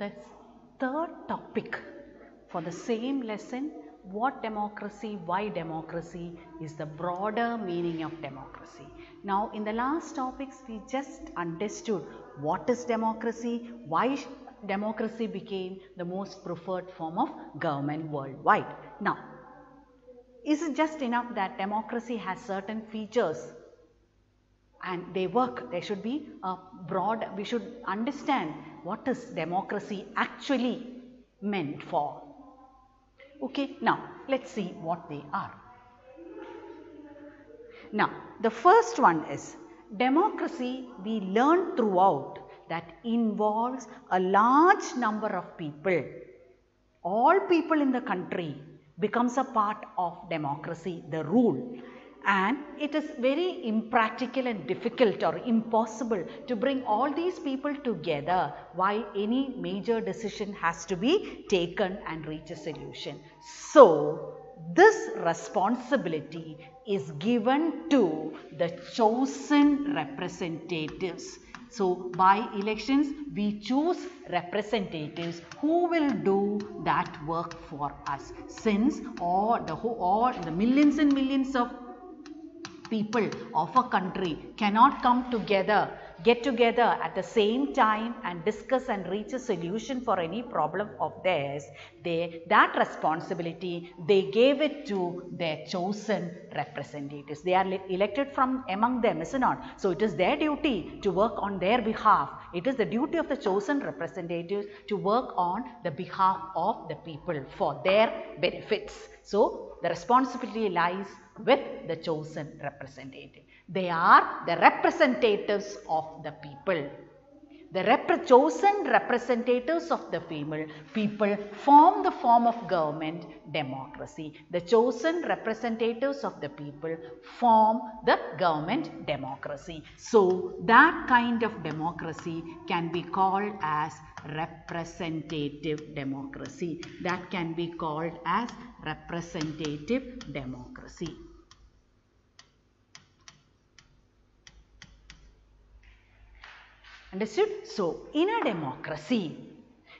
the third topic for the same lesson what democracy, why democracy is the broader meaning of democracy. Now in the last topics we just understood what is democracy, why democracy became the most preferred form of government worldwide. Now is it just enough that democracy has certain features and they work there should be a broad we should understand what is democracy actually meant for? Okay now let's see what they are. Now the first one is democracy we learn throughout that involves a large number of people. All people in the country becomes a part of democracy the rule and it is very impractical and difficult or impossible to bring all these people together while any major decision has to be taken and reach a solution. So, this responsibility is given to the chosen representatives. So, by elections we choose representatives who will do that work for us since all the all the millions and millions of people of a country cannot come together, get together at the same time and discuss and reach a solution for any problem of theirs, they, that responsibility they gave it to their chosen representatives. They are elected from among them, is it not? So, it is their duty to work on their behalf. It is the duty of the chosen representatives to work on the behalf of the people for their benefits. So, the responsibility lies with the chosen representative. They are the representatives of the people. The rep chosen representatives of the people, people form the form of government democracy. The chosen representatives of the people form the government democracy. So, that kind of democracy can be called as representative democracy. That can be called as representative democracy. Understood? So, in a democracy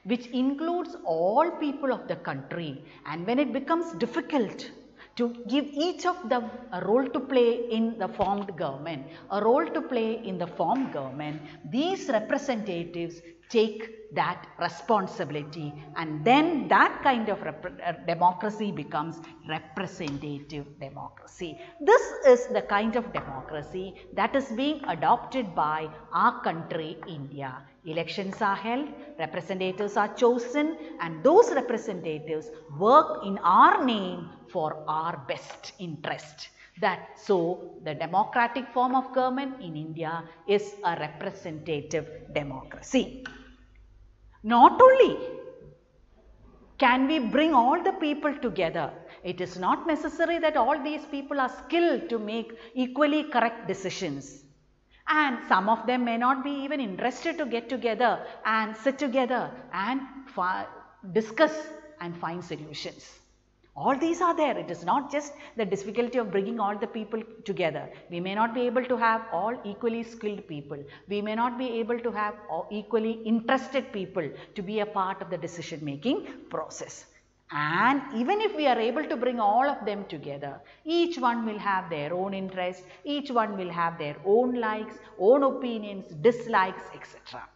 which includes all people of the country and when it becomes difficult to give each of them a role to play in the formed government, a role to play in the formed government, these representatives take that responsibility and then that kind of uh, democracy becomes representative democracy. This is the kind of democracy that is being adopted by our country India. Elections are held, representatives are chosen and those representatives work in our name for our best interest that so the democratic form of government in India is a representative democracy. Not only can we bring all the people together, it is not necessary that all these people are skilled to make equally correct decisions. And some of them may not be even interested to get together and sit together and discuss and find solutions. All these are there. It is not just the difficulty of bringing all the people together. We may not be able to have all equally skilled people. We may not be able to have equally interested people to be a part of the decision making process. And even if we are able to bring all of them together, each one will have their own interests, each one will have their own likes, own opinions, dislikes, etc.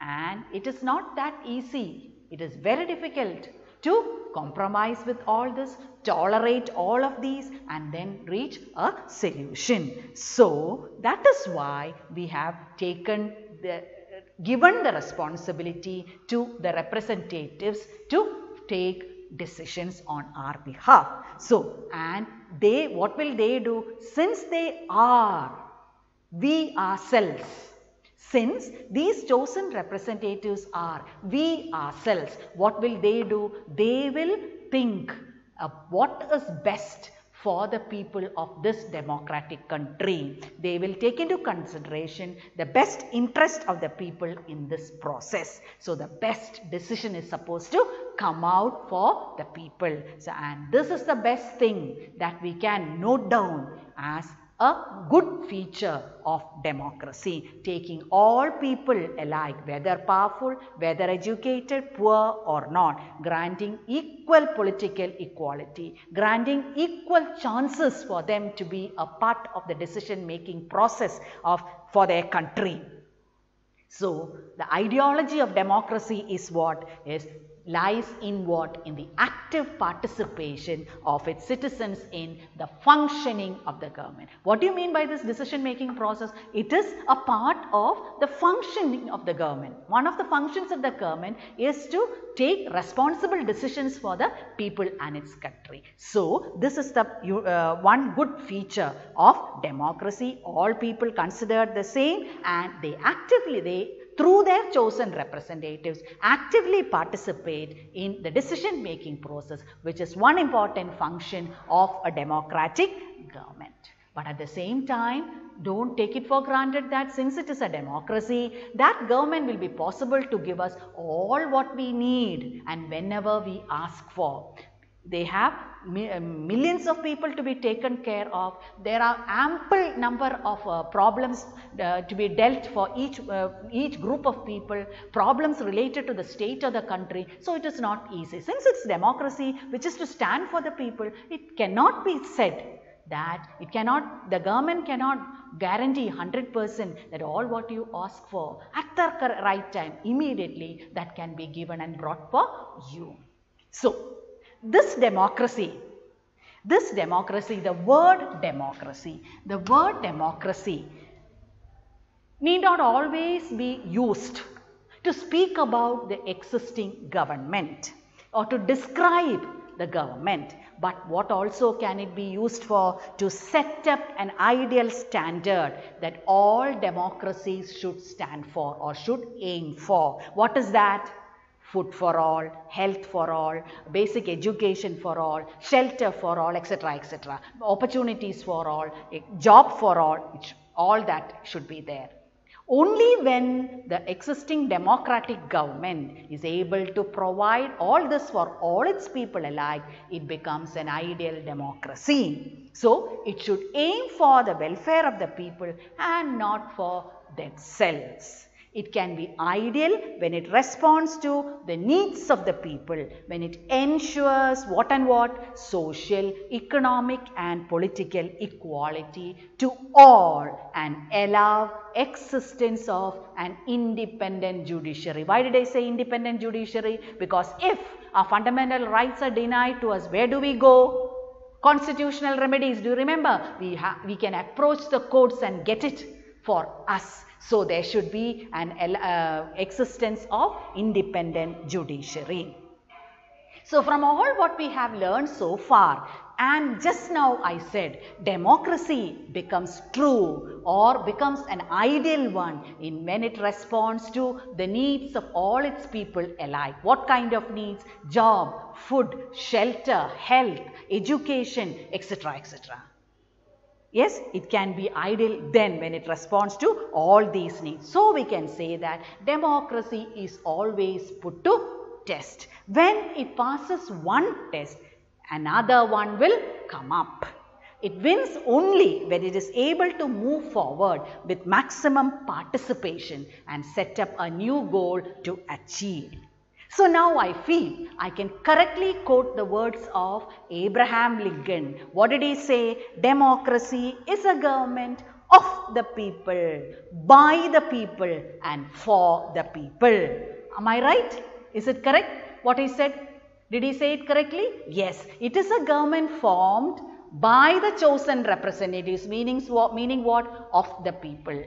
And it is not that easy. It is very difficult to compromise with all this, tolerate all of these and then reach a solution. So, that is why we have taken the given the responsibility to the representatives to take decisions on our behalf. So, and they what will they do since they are we ourselves since these chosen representatives are we ourselves, what will they do? They will think of what is best for the people of this democratic country. They will take into consideration the best interest of the people in this process. So, the best decision is supposed to come out for the people. So, and this is the best thing that we can note down as a good feature of democracy, taking all people alike, whether powerful, whether educated, poor or not, granting equal political equality, granting equal chances for them to be a part of the decision making process of for their country. So, the ideology of democracy is what is lies in what? In the active participation of its citizens in the functioning of the government. What do you mean by this decision making process? It is a part of the functioning of the government. One of the functions of the government is to take responsible decisions for the people and its country. So, this is the uh, one good feature of democracy. All people considered the same and they actively they through their chosen representatives actively participate in the decision making process which is one important function of a democratic government. But at the same time, don't take it for granted that since it is a democracy, that government will be possible to give us all what we need and whenever we ask for. They have millions of people to be taken care of. There are ample number of uh, problems uh, to be dealt for each, uh, each group of people, problems related to the state or the country. So, it is not easy. Since it is democracy which is to stand for the people, it cannot be said that it cannot, the government cannot guarantee 100 percent that all what you ask for at the right time immediately that can be given and brought for you. So, this democracy, this democracy, the word democracy, the word democracy need not always be used to speak about the existing government or to describe the government, but what also can it be used for to set up an ideal standard that all democracies should stand for or should aim for. What is that? Food for all, health for all, basic education for all, shelter for all, etc., etc., opportunities for all, job for all, all that should be there. Only when the existing democratic government is able to provide all this for all its people alike, it becomes an ideal democracy. So, it should aim for the welfare of the people and not for themselves. It can be ideal when it responds to the needs of the people, when it ensures what and what? Social, economic and political equality to all and allow existence of an independent judiciary. Why did I say independent judiciary? Because if our fundamental rights are denied to us, where do we go? Constitutional remedies, do you remember? We, we can approach the courts and get it for us so, there should be an uh, existence of independent judiciary. So, from all what we have learned so far and just now I said democracy becomes true or becomes an ideal one in when it responds to the needs of all its people alike. What kind of needs? Job, food, shelter, health, education, etc., etc. Yes, it can be ideal then when it responds to all these needs. So, we can say that democracy is always put to test. When it passes one test, another one will come up. It wins only when it is able to move forward with maximum participation and set up a new goal to achieve. So now I feel I can correctly quote the words of Abraham Lincoln. What did he say? Democracy is a government of the people, by the people and for the people. Am I right? Is it correct what he said? Did he say it correctly? Yes. It is a government formed by the chosen representatives meaning what, meaning what? Of the people.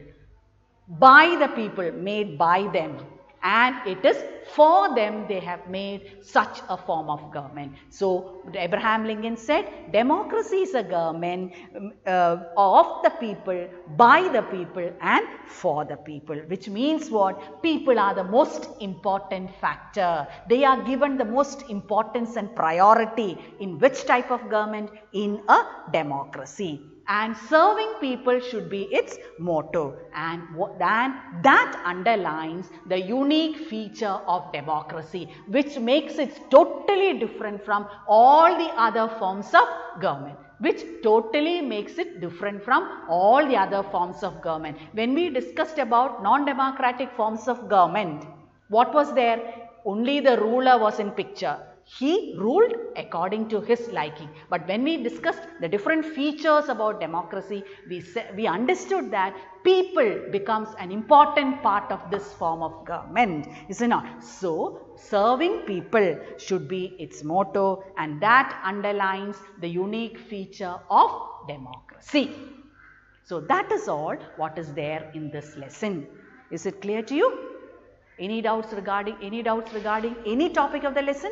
By the people, made by them and it is for them they have made such a form of government. So, Abraham Lincoln said democracy is a government um, uh, of the people, by the people and for the people which means what? People are the most important factor. They are given the most importance and priority in which type of government? In a democracy and serving people should be its motto and then that underlines the unique feature of democracy which makes it totally different from all the other forms of government. which totally makes it different from all the other forms of government. When we discussed about non-democratic forms of government, what was there? Only the ruler was in picture he ruled according to his liking. But when we discussed the different features about democracy, we, we understood that people becomes an important part of this form of government, is it not? So, serving people should be its motto and that underlines the unique feature of democracy. So, that is all what is there in this lesson. Is it clear to you? Any doubts regarding any doubts regarding any topic of the lesson?